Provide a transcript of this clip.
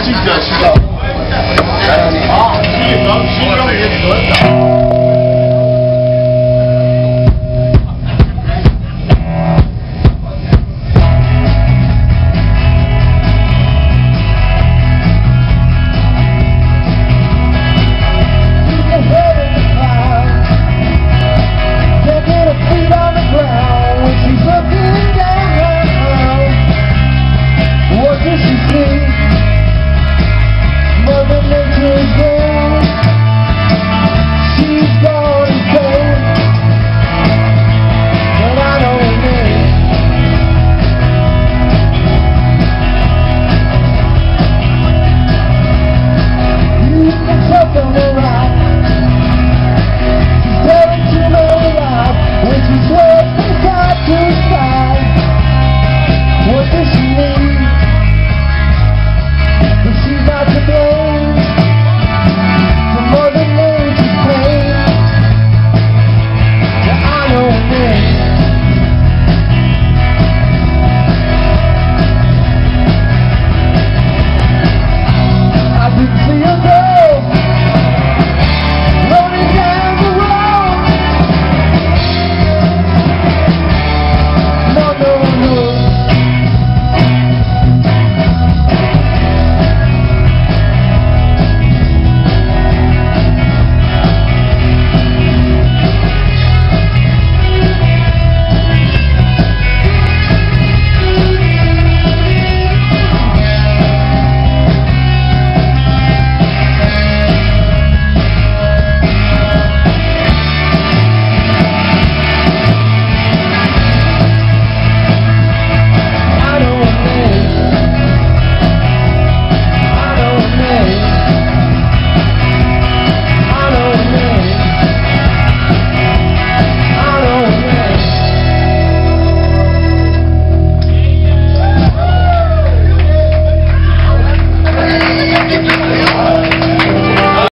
아, 진짜 진짜. 아, 이게 남 신경이 좋았다.